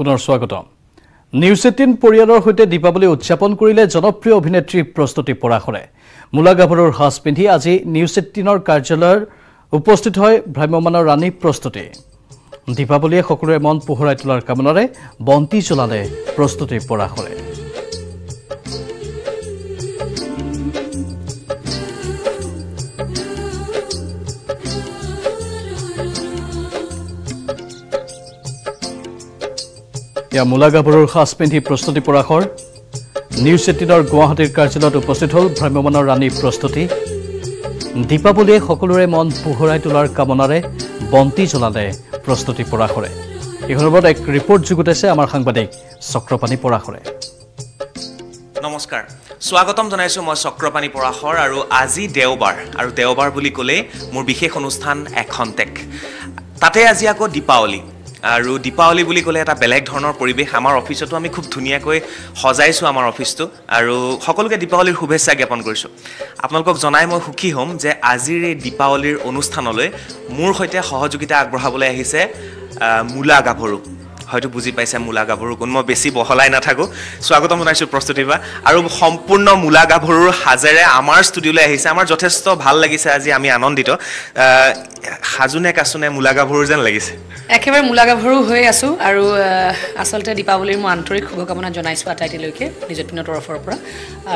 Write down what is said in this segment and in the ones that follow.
পুনৰ স্বাগতম। News eighteen পৰিয়ালৰ সৈতে দীপাৱলী উদযাপন কৰিলে জনপ্ৰিয় অভিনেত্ৰী প্ৰস্তুতি পৰাশৰে। মূলা গাভৰুৰ সাজ পিন্ধি আজি নিউজ এইটিনৰ কাৰ্যালয়ৰ উপস্থিত হয় ভ্ৰাম্যমানৰ ৰাণী প্ৰস্তুতি। দীপাৱলীয়ে সকলোৰে মন পোহৰাই তোলাৰ কামনাৰে বন্তি জ্বলালে প্ৰস্তুতি পৰাশৰে। এয়া মূলা গাভৰুৰ সাজ পিন্ধি প্ৰস্তুতি পৰাশৰ। নিউজ এইটিনৰ গুৱাহাটীৰ কাৰ্যালয়ত উপস্থিত হ'ল ভ্ৰাম্যমানৰ ৰাণী প্ৰস্তুতি। দীপাৱলীয়ে সকলোৰে মন পোহৰাই তোলাৰ কামনাৰে বন্তি জ্বলালে প্ৰস্তুতি পৰাশৰে। এই সন্দৰ্ভত এক ৰিপৰ্ট যুগুতাইছে আমাৰ সাংবাদিক চক্ৰপাণী পৰাশৰে। নমস্কাৰ। স্বাগতম জনাইছোঁ মই চক্ৰপাণী পৰাশৰ আৰু আজি দেওবাৰ। আৰু দেওবাৰ বুলি ক'লেই মোৰ বিশেষ অনুষ্ঠান এখন টেক। তাতে আজি আকৌ দীপাৱলী। আৰু দীপাৱলী বুলি ক'লে এটা বেলেগ ধৰণৰ পৰিৱেশ। আমাৰ অফিচতো আমি খুব ধুনীয়াকৈ সজাইছোঁ আমাৰ অফিচটো। আৰু সকলোকে দীপাৱলীৰ শুভেচ্ছা জ্ঞাপন কৰিছোঁ। আপোনালোকক জনাই মই সুখী হ'ম যে আজিৰ এই দীপাৱলীৰ অনুষ্ঠানলৈ মোৰ সৈতে সহযোগিতা আগবঢ়াবলৈ আহিছে আহ, মূলা গাভৰু। হয়তো বুজি পাইছে মূলা গাভৰু কোন মই বেছি বহলাই নাথাকোঁ। স্বাগতম জনাইছোঁ প্ৰস্তুতিৰ পৰা আৰু সম্পূৰ্ণ মূলা গাভৰুৰ সাজেৰে আমাৰ ষ্টুডিঅ'লৈ আহিছে। আমাৰ যথেষ্ট ভাল লাগিছে আজি আমি আনন্দিত। সাজোনে কাচোনে মূলা গাভৰু যেন লাগিছে। একেবাৰে মূলা গাভৰু হৈ আছোঁ আৰু আচলতে দীপাৱলীৰ মই আন্তৰিক শুভকামনা জনাইছোঁ আটাইটিলৈকে নিজপিনৰ তৰফৰ পৰা।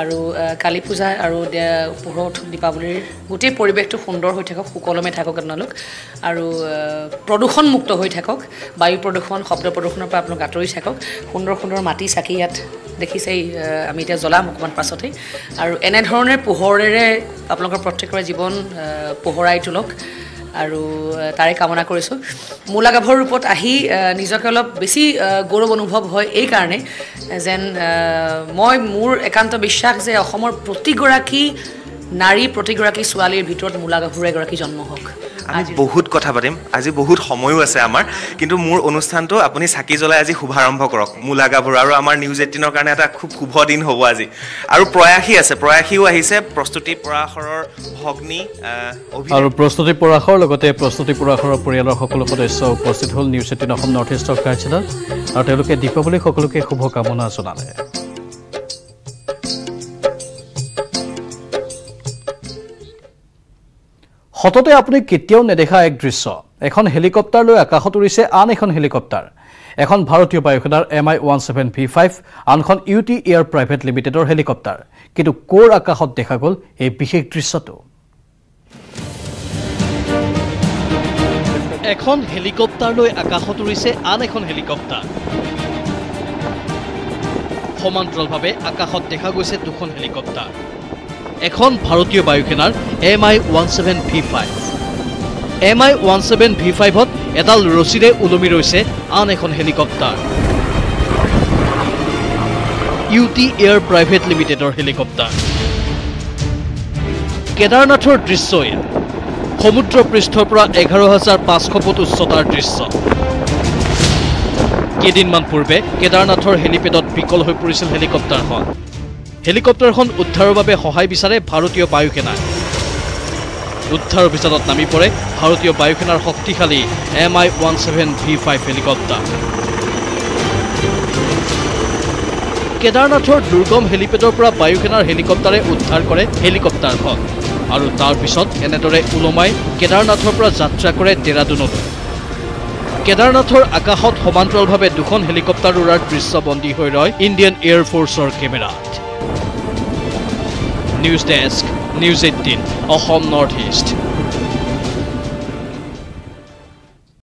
আৰু কালী পূজা আৰু পোহৰত দীপাৱলীৰ গোটেই পৰিৱেশটো সুন্দৰ হৈ থাকক সুকলমে থাকক আপোনালোক। আৰু প্ৰদূষণমুক্ত হৈ থাকক বায়ু প্ৰদূষণ শব্দ প্ৰদূষণৰ পৰা আপোনালোক আঁতৰি থাকক সুন্দৰ সুন্দৰ মাটি চাকি ইয়াত দেখিছেই আমি এতিয়া জ্বলাম অকণমান পাছতেই। আৰু এনেধৰণে পোহৰেৰে আপোনালোকৰ প্ৰত্যেকৰে জীৱন পোহৰাই তোলক। আৰু তাৰে কামনা কৰিছোঁ। মূলা গাভৰ ৰূপত আহি নিজকে অলপ বেছি গৌৰৱ অনুভৱ হয় এইকাৰণে যেন মই মোৰ একান্ত বিশ্বাস যে অসমৰ প্ৰতিগৰাকী নাৰী প্ৰতিগৰাকী ছোৱালীৰ ভিতৰত মূলা গাভৰুৰ এগৰাকী জন্ম হওক। আমি বহুত কথা পাতিম। আজি বহুত সময়ো আছে আমাৰ। কিন্তু মোৰ অনুষ্ঠানটো আপুনি চাকি জ্বলাই আজি শুভাৰম্ভ কৰক। মূলা গাভৰু আৰু আমাৰ নিউজ এইটিনৰ কাৰণে এটা খুব শুভ দিন হ'ব আজি। আৰু প্ৰয়াসী আছে। প্ৰয়াসীও আহিছে। প্ৰস্তুতি পৰাশৰৰ ভগ্নী আৰু প্ৰস্তুতি পৰাশৰ লগতে প্ৰস্তুতি পৰাশৰৰ পৰিয়ালৰ সকলো সদস্য উপস্থিত হ'ল। নিউজ এইটিন অসম নৰ্থ ইষ্টৰ কাৰ্যালয়ত আৰু তেওঁলোকে দীপাৱলী সকলোকে শুভকামনা জনালে। সততে আপুনি কেতিয়াও নেদেখা এক দৃশ্য। এখন হেলিকপ্টাৰ লৈ আকাশত উৰিছে আন এখন হেলিকপ্টাৰ। এখন ভাৰতীয় বায়ুসেনাৰ M I one seven V five আনখন ইউ টি এয়াৰ প্ৰাইভেট লিমিটেডৰ হেলিকপ্টাৰ। কিন্তু ক'ৰ আকাশত দেখা গ'ল এই বিশেষ দৃশ্যটো? এখন হেলিকপ্টাৰ লৈ আকাশত উৰিছে আন এখন হেলিকপ্টাৰ। সমান্তৰালভাৱে আকাশত দেখা গৈছে দুখন হেলিকপ্টাৰ। এখন ভাৰতীয় বায়ুসেনাৰ M I one seven V five. M I one seven V ফাইভত এডাল ৰছীৰে ওলমি ৰৈছে আন এখন helicopter. U T air private লিমিটেডৰ হেলিকপ্টাৰ। কেদাৰনাথৰ দৃশ্য এয়া। সমুদ্ৰ পৃষ্ঠৰ পৰা এঘাৰ হাজাৰ পাঁচশ ফুট উচ্চতাৰ দৃশ্য। কেইদিনমান পূৰ্বে কেদাৰনাথৰ হেলিপেডত বিকল হৈ পৰিছিল হেলিকপ্টাৰখন। হেলিকপ্টাৰখন উদ্ধাৰৰ বাবে সহায় বিচাৰে ভাৰতীয় বায়ুসেনাই উদ্ধাৰ অভিযানত নামি পৰে ভাৰতীয় বায়ুসেনাৰ শক্তিশালী M I one seven V five helicopter. কেদাৰনাথৰ দুৰ্গম হেলিপেডৰ পৰা বায়ুসেনাৰ হেলিকপ্টাৰে উদ্ধাৰ কৰে হেলিকপ্টাৰখন আৰু তাৰ পিছত এনেদৰে ওলমাই কেদাৰনাথৰ পৰা যাত্ৰা কৰে ডেৰাডুনলৈ কেদাৰনাথৰ আকাশত সমান্তৰালভাৱে দুখন হেলিকপ্টাৰ উৰাৰ দৃশ্য বন্দী হৈ ৰয় ইণ্ডিয়ান এয়াৰ ফ'ৰ্চৰ কেমেৰাত। News desk news eighteen Assam north east